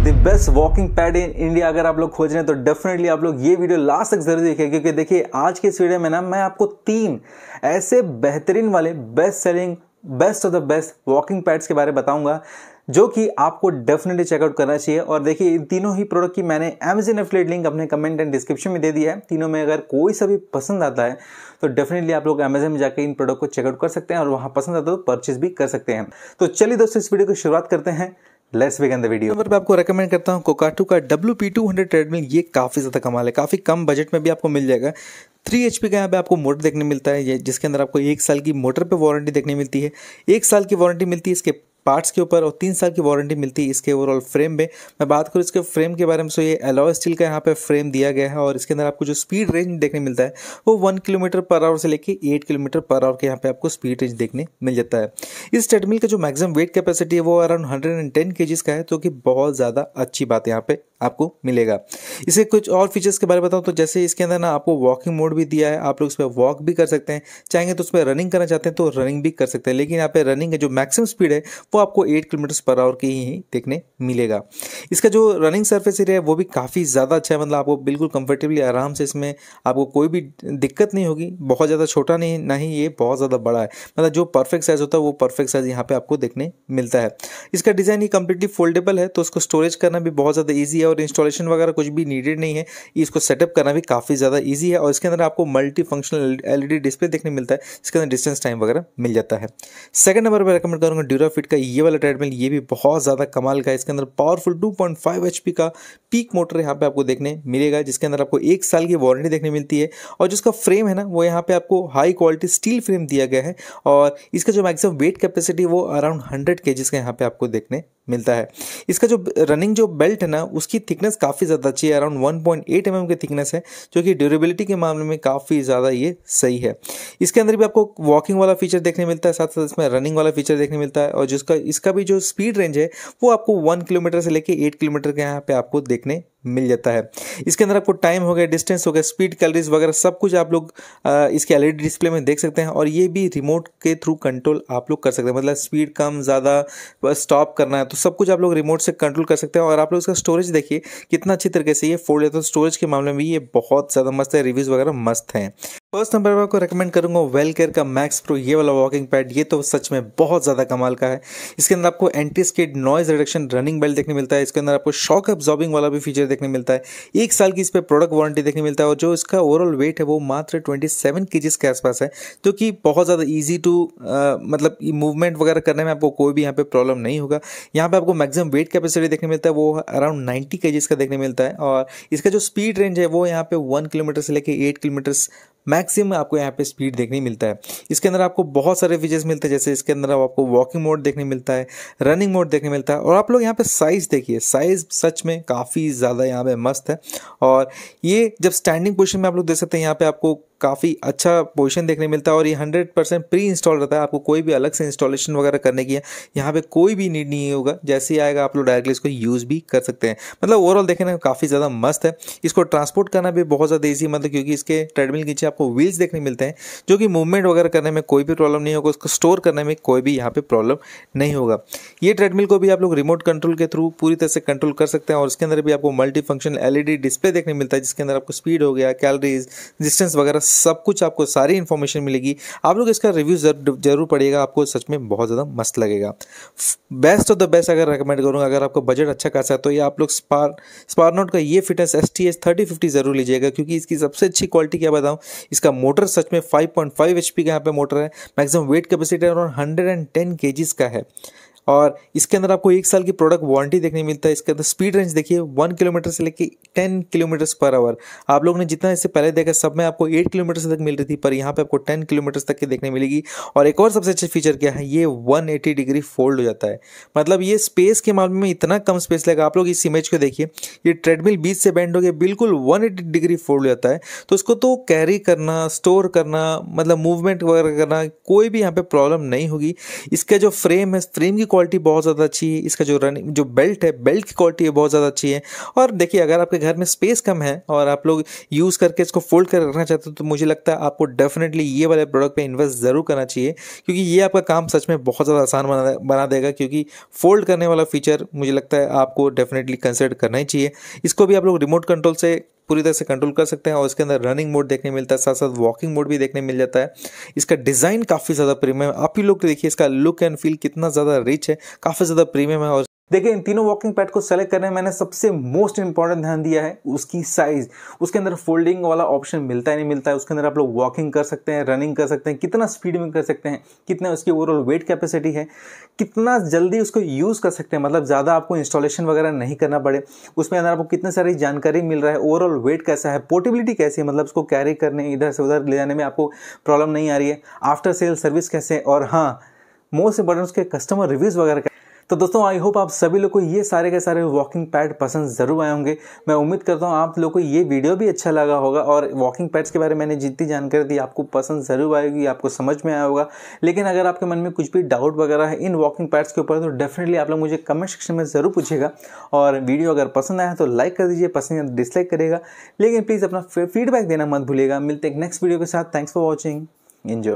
The best walking pad in India अगर आप लोग खोज रहे हैं तो डेफिनेटली आप लोग ये वीडियो लास्ट तक ज़रूर देखिए, क्योंकि देखिए, आज के इस वीडियो में ना, मैं आपको तीन ऐसे बेहतरीन वाले best selling best of the best walking pads के बारे में बताऊँगा, जो कि आपको डेफिनेटली चेकआउट करना चाहिए। और देखिए, इन तीनों ही प्रोडक्ट की मैंने अमेजन एफलेट लिंक अपने कमेंट एंड डिस्क्रिप्शन में दे दिया है। तीनों में अगर कोई सा भी पसंद आता है तो डेफिनेटली आप लोग अमेजन में जाकर इन प्रोडक्ट को चेकआउट कर सकते हैं और वहाँ पसंद आता है तो परचेज भी कर सकते हैं। तो चलिए दोस्तों, इस वीडियो की शुरुआत करते हैं। Let's begin the video number पे आपको रेकमेंड करता हूँ कोकाटू का W P two hundred treadmill ये काफ़ी ज़्यादा कमाल है। काफ़ी कम बजट में भी आपको मिल जाएगा। थ्री एच का यहाँ पे आपको मोटर देखने मिलता है। ये जिसके अंदर आपको एक साल की मोटर पे वारंटी देखने मिलती है। एक साल की वारंटी मिलती है, इसके पार्ट्स के ऊपर और तीन साल की वारंटी मिलती है इसके ओवरऑल फ्रेम में। मैं बात करूँ इसके फ्रेम के बारे में सो ये एलॉय स्टील का यहाँ पे फ्रेम दिया गया है और इसके अंदर आपको जो स्पीड रेंज देखने मिलता है, वो वन किलोमीटर पर आवर से लेके एट किलोमीटर पर आवर के यहाँ पे आपको स्पीड रेंज देखने मिल जाता है। इस ट्रेडमिल का जो मैक्सिमम वेट कैपेसिटी है, वो अराउंड हंड्रेड एंड टेन के है, जो कि बहुत ज़्यादा अच्छी बात यहाँ पे। आपको मिलेगा। इसे कुछ और फीचर्स के बारे में बताऊँ तो जैसे इसके अंदर ना आपको वॉकिंग मोड भी दिया है, आप लोग इस पर वॉक भी कर सकते हैं। चाहेंगे तो उसमें रनिंग करना चाहते हैं तो रनिंग भी कर सकते हैं, लेकिन यहाँ पे रनिंग जो मैक्सिमम स्पीड है, वो आपको एट किलोमीटर पर आवर की ही देखने मिलेगा। इसका जो रनिंग सर्फेस एरिया है, वो भी काफ़ी ज़्यादा अच्छा है मतलब आपको बिल्कुल कंफर्टेबली आराम से इसमें आपको कोई भी दिक्कत नहीं होगी, बहुत ज़्यादा छोटा नहीं, ना ही ये बहुत ज़्यादा बड़ा है। मतलब जो परफेक्ट साइज़ होता है, वो परफेक्ट साइज़ यहाँ पर आपको देखने मिलता है। इसका डिज़ाइन ही कम्प्लीटली फोल्डेबल है तो उसको स्टोरेज करना भी बहुत ज़्यादा ईजी है और इंस्टॉलेशन वगैरह कुछ भी नीडेड नहीं है, इसको सेटअप करना भी काफ़ी ज़्यादा ईजी है और इसके अंदर आपको मल्टी फंक्शनल एलईडी डिस्प्ले देखने मिलता है, इसके अंदर डिस्टेंस टाइम वगैरह मिल जाता है। सेकंड नंबर पर रिकमेंड करूँगा ड्यूराफिट का, ये वाला ट्रेडमिल ये भी बहुत ज़्यादा कमाल का है, इसके अंदर पावरफुल 2.5 एचपी का पीक मोटर यहाँ पर आपको देखने मिलेगा, जिसके अंदर आपको एक साल की वारंटी देखने मिलती है और जिसका फ्रेम है ना, वो यहाँ पे आपको हाई क्वालिटी स्टील फ्रेम दिया गया है और इसका जो मैक्सिमम वेट कैपेसिटी वो अराउंड हंड्रेड के का यहाँ पे आपको देखने मिलता है। इसका जो रनिंग जो बेल्ट है ना, उसकी थिकनेस काफ़ी ज़्यादा अच्छी है अराउंड 1.8 पॉइंट mm की थिकनेस है, जो कि ड्यूरेबिलिटी के मामले में काफ़ी ज़्यादा ये सही है। इसके अंदर भी आपको वॉकिंग वाला फीचर देखने मिलता है साथ साथ इसमें रनिंग वाला फीचर देखने मिलता है, और जिसका, इसका भी जो स्पीड रेंज है, वो आपको वन किलोमीटर से लेकर एट किलोमीटर के यहाँ पर आपको देखने मिल जाता है। इसके अंदर आपको टाइम हो गया डिस्टेंस हो गया स्पीड कैलरीज वगैरह सब कुछ आप लोग इसके एलईडी डिस्प्ले में देख सकते हैं और ये भी रिमोट के थ्रू कंट्रोल आप लोग कर सकते हैं। मतलब स्पीड कम, ज़्यादा स्टॉप करना है तो सब कुछ आप लोग रिमोट से कंट्रोल कर सकते हैं। और आप लोग इसका स्टोरेज देखिए, कितना अच्छी तरीके से ये फोल्ड है स्टोरेज के मामले में ये बहुत ज़्यादा मस्त है रिव्यूज़ वगैरह मस्त हैं। फ़र्स्ट नंबर पर आपको रेकमेंड करूँगा वेल केयर का मैक्स प्रो ये वाला वॉकिंग पैड ये तो सच में बहुत ज़्यादा कमाल का है। इसके अंदर आपको anti skid noise reduction running belt देखने मिलता है। इसके अंदर आपको शॉक एब्जॉर्बिंग वाला भी फीचर देखने मिलता है। एक साल की इस पर प्रोडक्ट वारंटी देखने मिलता है और जो इसका ओवरऑल वेट है वो मात्र ट्वेंटी सेवन के के आसपास है, जो कि बहुत ज़्यादा ईजी टू मतलब मूवमेंट वगैरह करने में आपको कोई भी यहाँ पे प्रॉब्लम नहीं होगा। यहाँ पे आपको मैक्सिमम वेट कैपेसिटी देखने मिलता है, वो अराउंड नाइन्टी के का देखने मिलता है। और इसका जो स्पीड रेंज है वो यहाँ पे वन किलोमीटर से लेकर एट किलोमीटर मैक्सिमम आपको यहाँ पे स्पीड देखने मिलता है। इसके अंदर आपको बहुत सारे फीचर्स मिलते हैं, जैसे इसके अंदर आपको वॉकिंग मोड देखने मिलता है रनिंग मोड देखने मिलता है, और आप लोग यहाँ पे साइज़ देखिए। साइज़ सच में काफ़ी ज़्यादा यहाँ पे मस्त है। और ये जब स्टैंडिंग पोजिशन में आप लोग देख सकते हैं, यहाँ पे आपको काफ़ी अच्छा पोजिशन देखने मिलता है और ये हंड्रेड परसेंट प्री इंस्टॉल रहता है। आपको कोई भी अलग से इंस्टॉलेशन वगैरह करने की है, यहाँ पे कोई भी नीड नहीं होगा। जैसे ही आएगा, आप लोग डायरेक्टली इसको यूज़ भी कर सकते हैं। मतलब ओवरऑल देखें ना काफ़ी ज़्यादा मस्त है। इसको ट्रांसपोर्ट करना भी बहुत ज़्यादा ईजी मतलब क्योंकि इसके ट्रेडमिल नीचे आपको व्हील्स देखने मिलते हैं, जो कि मूवमेंट वगैरह करने में कोई भी प्रॉब्लम नहीं होगा। उसको स्टोर करने में कोई भी यहाँ पर प्रॉब्लम नहीं होगा। ये ट्रेडमिल को भी आप लोग रिमोट कंट्रोल के थ्रू पूरी तरह से कंट्रोल कर सकते हैं और उसके अंदर भी आपको मल्टी फ़ंक्शन एलईडी डिस्प्ले देखने मिलता है, जिसके अंदर आपको स्पीड हो गया कैलरीज डिस्टेंस वगैरह सब कुछ आपको सारी इन्फॉर्मेशन मिलेगी। आप लोग इसका रिव्यू ज़रूर पड़ेगा आपको सच में बहुत ज़्यादा मस्त लगेगा। बेस्ट ऑफ़ द बेस्ट अगर रिकमेंड करूँगा, अगर आपको बजट अच्छा खासा है तो ये आप लोग स्पार स्पार नोट का ये fitness S T S thirty fifty ज़रूर लीजिएगा, क्योंकि इसकी सबसे अच्छी क्वालिटी क्या बताऊँ? इसका मोटर सच में 5.5 पॉइंट एचपी का यहाँ पे मोटर है। Maximum weight capacity around hundred and ten K Gs का है। और इसके अंदर आपको एक साल की प्रोडक्ट वारंटी देखने मिलता है। इसके अंदर स्पीड रेंज देखिए वन किलोमीटर से लेके टेन किलोमीटर पर आवर आप लोगों ने जितना इससे पहले देखा, सब में आपको एट किलोमीटर तक मिल रही थी, पर यहाँ पे आपको टेन किलोमीटर तक की देखने मिलेगी। और एक और सबसे अच्छा फीचर क्या है, ये वन डिग्री फोल्ड हो जाता है। मतलब ये स्पेस के मामले में इतना कम स्पेस लगेगा आप लोग इस इमेज को देखिए, ये ट्रेडमिल बीच से बैंड हो गया बिल्कुल वन डिग्री फोल्ड हो जाता है। तो उसको तो कैरी करना स्टोर करना मतलब मूवमेंट वगैरह करना कोई भी यहाँ पे प्रॉब्लम नहीं होगी। इसका जो फ्रेम है फ्रेम की क्वालिटी बहुत ज़्यादा अच्छी है, इसका जो रनिंग जो बेल्ट है बेल्ट की क्वालिटी बहुत ज़्यादा अच्छी है। और देखिए, अगर आपके घर में स्पेस कम है और आप लोग यूज़ करके इसको फोल्ड कर रखना चाहते हो तो मुझे लगता है आपको डेफिनेटली ये वाले प्रोडक्ट पर इन्वेस्ट ज़रूर करना चाहिए, क्योंकि ये आपका काम सच में बहुत ज़्यादा आसान बना बना देगा, क्योंकि फोल्ड करने वाला फीचर मुझे लगता है आपको डेफिनेटली कंसिडर करना ही चाहिए। इसको भी आप लोग रिमोट कंट्रोल से पूरी तरह से कंट्रोल कर सकते हैं और इसके अंदर रनिंग मोड देखने मिलता है साथ साथ वॉकिंग मोड भी देखने मिल जाता है। इसका डिज़ाइन काफ़ी ज़्यादा प्रीमियम आप ही लोग देखिए, इसका लुक एंड फील कितना ज़्यादा रिच है, काफ़ी ज़्यादा प्रीमियम है और देखिए, इन तीनों वॉकिंग पैड को सेलेक्ट करने में मैंने सबसे मोस्ट इंपॉर्टेंट ध्यान दिया है उसकी साइज़ उसके अंदर फोल्डिंग वाला ऑप्शन मिलता है, नहीं मिलता है, उसके अंदर आप लोग वॉकिंग कर सकते हैं रनिंग कर सकते हैं, कितना स्पीड में कर सकते हैं, कितना उसकी ओवरऑल वेट कैपेसिटी है, कितना जल्दी उसको यूज़ कर सकते हैं मतलब ज़्यादा आपको इंस्टॉलेशन वगैरह नहीं करना पड़े। उसमें अंदर आपको कितने सारी जानकारी मिल रहा है ओवरऑल वेट कैसा है पोर्टेबिलिटी कैसी है मतलब उसको कैरी करने, इधर से उधर ले जाने में आपको प्रॉब्लम नहीं आ रही है। आफ्टर सेल सर्विस कैसे और हाँ मोस्ट इंपॉर्टेंट उसके कस्टमर रिव्यूज़ वगैरह तो दोस्तों आई होप आप सभी लोग को ये सारे के सारे वॉकिंग पैड पसंद ज़रूर आए होंगे। मैं उम्मीद करता हूँ आप लोग को ये वीडियो भी अच्छा लगा होगा और वॉकिंग पैड्स के बारे में मैंने जितनी जानकारी दी, आपको पसंद ज़रूर आएगी, आपको समझ में आया होगा। लेकिन अगर आपके मन में कुछ भी डाउट वगैरह है इन वॉकिंग पैड्स के ऊपर तो डेफिनेटली आप लोग मुझे कमेंट सेक्शन में ज़रूर पूछेगा और वीडियो अगर पसंद आया तो लाइक कर दीजिए, पसंद डिसलाइक करेगा लेकिन प्लीज़ अपना फीडबैक देना मत भूलिएगा। मिलते एक नेक्स्ट वीडियो के साथ। Thanks for watching enjoy